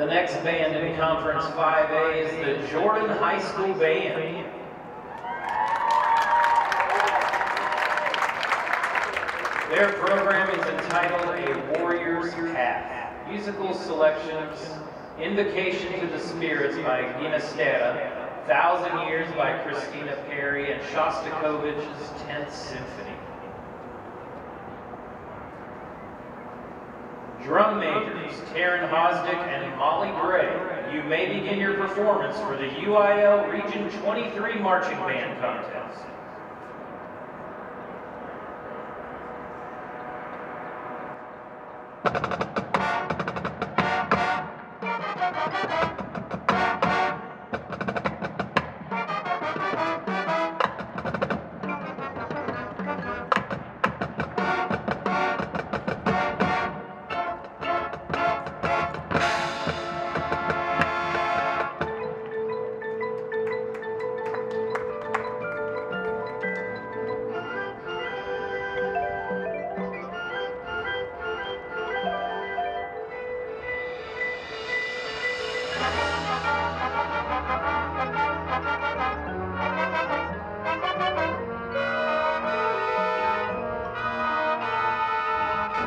The next band in Conference 5A is the Jordan High School Band. Their program is entitled A Warrior's Path. Musical selections, Invocation to the Spirits by Ginastera, Thousand Years by Christina Perri, and Shostakovich's Tenth Symphony. Drum majors, Taryn Hosdick and Molly Gray, you may begin your performance for the UIL Region 23 Marching Band Contest.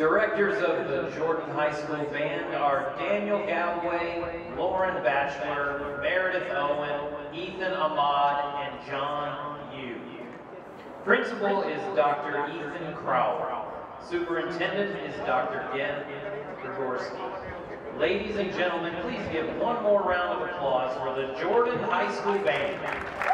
Directors of the Jordan High School Band are Daniel Galloway, Lauren Batchelor, Meredith Owen, Ethan Ahmad, and John Yu. Principal is Dr. Ethan Crowell. Superintendent is Dr. Ken Gregorski. Ladies and gentlemen, please give one more round of applause for the Jordan High School Band.